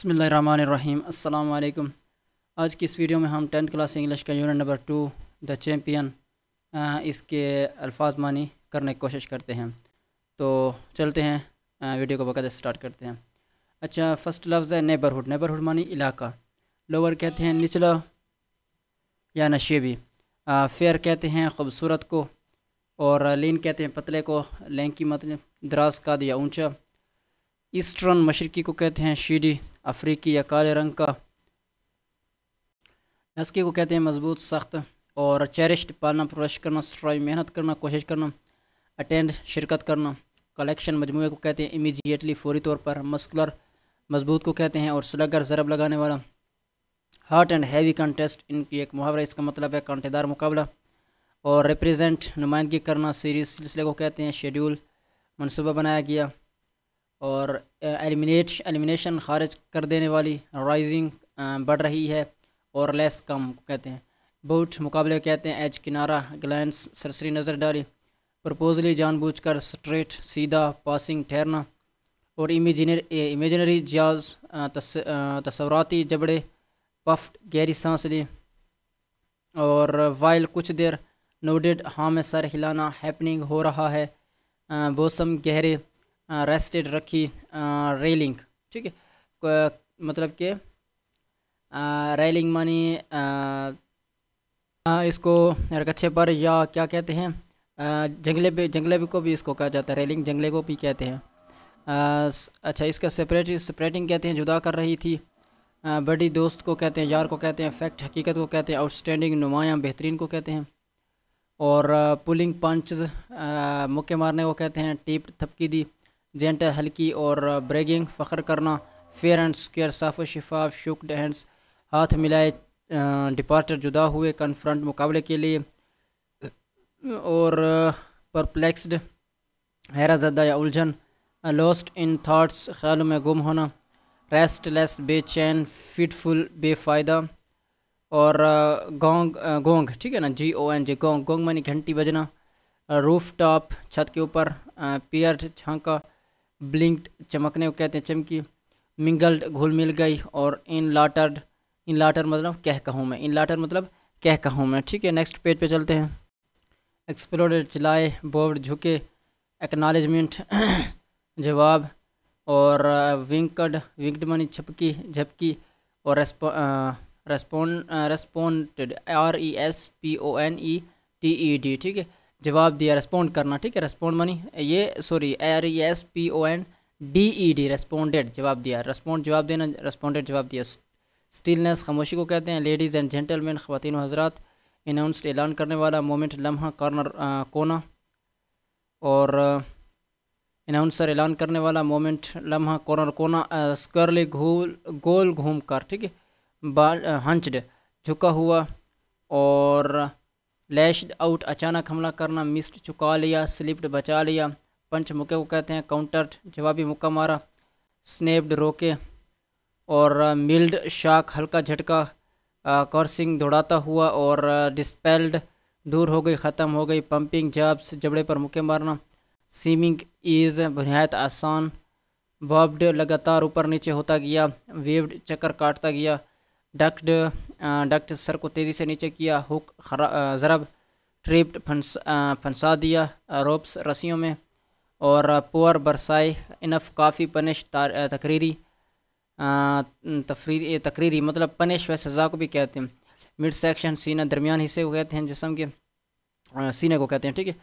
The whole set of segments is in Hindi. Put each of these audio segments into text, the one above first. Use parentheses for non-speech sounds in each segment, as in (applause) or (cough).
बसमीम अल्लाम आज की इस वीडियो में हम टेंथ क्लास इंग्लिश का unit number two, the champion इसके अल्फाज मानी करने की कोशिश करते हैं। तो चलते हैं वीडियो को बकायदा स्टार्ट करते हैं। अच्छा फ़र्स्ट लफ्ज़ है नेबरहुड। नेबरहुड मानी इलाका। लोअर कहते हैं निचला या नशेबी। फेयर कहते हैं ख़ूबसूरत को। और लीन कहते हैं पतले को। लेंकी मतलब दराज का या ऊँचा। ईस्टर्न मशरकी को कहते हैं शीडी। अफ्रीकी या काले रंग का। हस्की को कहते हैं मज़बूत, सख्त और चेरिश्ड। पालना, प्रवेश करना स्ट्राइव मेहनत करना, कोशिश करना, अटेंड, शिरकत करना। कलेक्शन मजमू को कहते हैं इमीजिएटली फौरी तौर पर। मस्कुलर, मज़बूत को कहते हैं और स्लगर, ज़रब लगाने वाला। हार्ट एंड हैवी कंटेस्ट इनकी एक मुहावरा, इसका मतलब है कांटेदार मुकाबला। और रिप्रेजेंट नुमाइंदगी करना सीरीज़ सिलसिले को कहते हैं शेड्यूल मनसूबा बनाया गया। और एलिमिनेट एलिमिनेशन खारिज कर देने वाली राइजिंग बढ़ रही है और लेस कम कहते हैं। बूट मुकाबले कहते हैं एज किनारा ग्लैंस सरसरी नज़र डाली प्रपोजली जानबूझकर स्ट्रेट सीधा पासिंग ठहरना और इमेजिनर इमेजनरी जाज तस्वराती जबड़े पफ्ट गहरी सांस ली और वाइल कुछ देर नोडेड हाँ में सर हिलाना हैपनिंग हो रहा है। बोसम गहरे रेस्टेड रखी रेलिंग ठीक है? मतलब कि रेलिंग मानी इसको रकच्छे पर या क्या कहते हैं? जंगले पे, जंगले को भी इसको कहा जाता है रेलिंग जंगले को भी कहते हैं। अच्छा इसका सेपरेट सेपरेटिंग कहते हैं, जुदा कर रही थी। बड़ी दोस्त को कहते हैं, यार को कहते हैं फैक्ट हकीकत को कहते हैं आउटस्टैंडिंग नुमाया, बेहतरीन को कहते हैं। और पुलिंग पंच मुक्के मारने को कहते हैं, टीप, थपकी दी। जेंटल, हल्की और ब्रेगिंग फ़ख्र करना फेयर एंड स्क्र साफ़ शिफाफ शुक्ड हैंड्स हाथ मिलाए डिपार्टर जुदा हुए कन्फ्रंट मुकाबले के लिए, और परप्लेक्सड हैराजदा या उलझन लॉस्ट इन थाट्स ख्यालों में गुम होना रेस्टलेस बेचैन फिटफुल बेफ़ायदा, और गोंग गोंग ठीक है ना G O N G gong gong मानी घंटी बजना रूफ टॉप छत के ऊपर पियर झांका ब्लिंक्ड चमकने को कहते हैं, चमकी, मिंगल्ड घुल मिल गई और इन लाटर्ड इन लाटर मतलब कह कहूँ मैं इन लाटर मतलब कह कहूँ मैं। ठीक है नेक्स्ट पेज पे चलते हैं। एक्सप्लोर चलाए बोर्ड झुके एक्नॉलेजमेंट (coughs) जवाब और विंकड विंकड मनी छपकी, झपकी और रेस्पोन responded R E S P O N E T E D ठीक है जवाब दिया रेस्पॉन्ड करना, ठीक है? रेस्पॉन्ड मनी ये sorry R E S P O N D E D responded जवाब दिया। रेस्पॉन्ड जवाब देना रेस्पॉन्डेड जवाब दिया। स्टिलनेस खामोशी को कहते हैं लेडीज़ एंड जेंटलमैन ख़वान हजरात अनाउंसड ऐलान करने वाला मोमेंट लम्हा कॉर्नर कोना, और अनाउंसर ऐलान करने वाला मोमेंट लम्हा कॉर्नर कोना स्कर्ली घूल, गोल घूम कर ठीक है? बाल हंचड झुका हुआ, और लैश आउट, अचानक हमला करना मिस्ड चुका लिया, स्लिप्ड बचा लिया। पंच मुक्के को कहते हैं, काउंटर, जवाबी मुक्का मारा। स्नेप्ड रोके और मिल्ड शाक हल्का झटका कॉर्सिंग दौड़ाता हुआ और डिस्पेल्ड दूर हो गई, ख़त्म हो गई। पंपिंग जॉब्स, जबड़े पर मुक्के मारना। सीमिंग इज़ बुनियाद आसान। बॉब्ड लगातार ऊपर नीचे होता गया, वेव्ड चक्कर काटता गया। डक्ड डक्ट सर को तेज़ी से नीचे किया, हुक ज़रब ट्रिप्ड फंस फंसा दिया रोप्स रस्सियों में, और पुअर बरसाई इनफ काफ़ी पनिश तकरीरी तफरी तकरीरी मतलब पनिश व सज़ा को भी कहते हैं। मिड सेक्शन सीना दरमियान हिस्से को कहते हैं, जिसम के सीने को कहते हैं, ठीक है?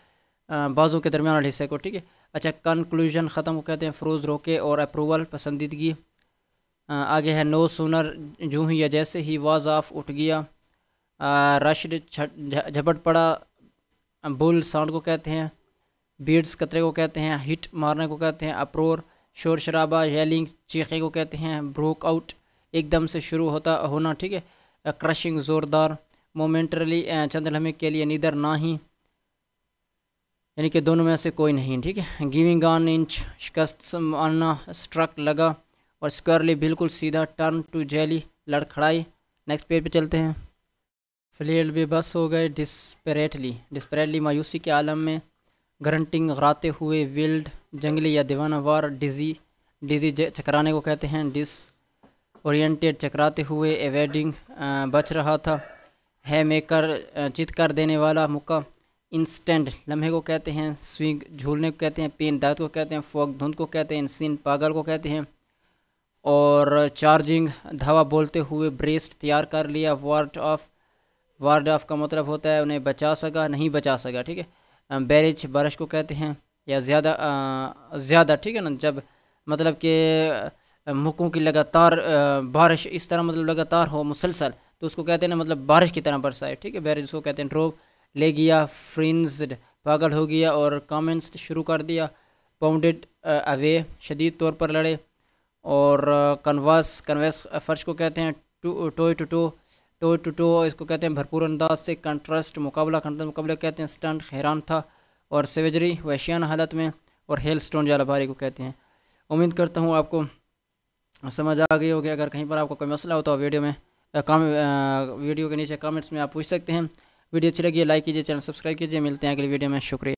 बाजू के दरमियान हिस्से को, ठीक है? अच्छा कंक्लूजन ख़त्म को कहते हैं फ़रोज़ रोके और अप्रूवल पसंदीदगी आगे है नो सुनर जूँ ही या जैसे ही वाज ऑफ़ उठ गया। रशड झपट पड़ा। बुल साउंड को कहते हैं बीड्स कतरे को कहते हैं, हिट मारने को कहते हैं, अप्रोर, शोर शराबा येलिंग चीखे को कहते हैं ब्रोक आउट एकदम से शुरू होता, होना, ठीक है? क्रशिंग ज़ोरदार मोमेंटरली चंद लम्हे के लिए नीदर ना ही। यानी कि दोनों में से कोई नहीं, ठीक है? गिविंग ऑन इंच शिकस्त मानना स्ट्रक लगा। और स्क्वायरली बिल्कुल सीधा टर्न टू जेली लड़खड़ाई। नेक्स्ट पेज पे चलते हैं। फ्लेड भी बस हो गए डिस्परेटली। डिस्परेटली मायूसी के आलम में ग्रंटिंग गराते हुए विल्ड, जंगली या दीवाना वार, डिजी डिजी चकराने को कहते हैं। डिस ओरिएंटेड चकराते हुए एवेडिंग बच रहा था। है मेकर चित कर देने वाला मुक्का। इंस्टेंट लम्हे को कहते हैं, स्विंग झूलने को कहते हैं, पेन दांत को कहते हैं फोक धुंध को कहते हैं, इंसिन पागल को कहते हैं। और चार्जिंग धावा बोलते हुए ब्रेस्ट तैयार कर लिया। वार्ड ऑफ़ वार्ड ऑफ़ का मतलब होता है उन्हें बचा सका, नहीं बचा सका, ठीक है? बैरिज बारिश को कहते हैं, या ज़्यादा ज़्यादा, ठीक है ना? जब मतलब कि मुकों की लगातार बारिश इस तरह मतलब लगातार हो, मुसलसल तो उसको कहते हैं ना मतलब बारिश की तरह बरसाए, ठीक है? बैरिज उसको कहते हैं ड्रोव ले गया फ्रिंज्ड पागल हो गया और कमेंट्स शुरू कर दिया पाउंडेड अवे शदीद तौर पर लड़े और कन्वास कन्वेस फर्श को कहते हैं to toe to toe toe to toe, इसको कहते हैं भरपूर अंदाज से कंट्रास्ट मुकाबला कंट्रास्ट मुकाबला कहते हैं स्टंट हैरान था। और सेवेजरी वैशियान हालत में, और हेल स्टोन जालाबारी को कहते हैं। उम्मीद करता हूँ आपको समझ आ गई होगी। अगर कहीं पर आपको कोई मसला हो तो वीडियो में कम वीडियो के नीचे कमेंट्स में आप पूछ सकते हैं। वीडियो अच्छी लगी लाइक कीजिए, चैनल सब्सक्राइब कीजिए। मिलते हैं अगली वीडियो में। शुक्रिया।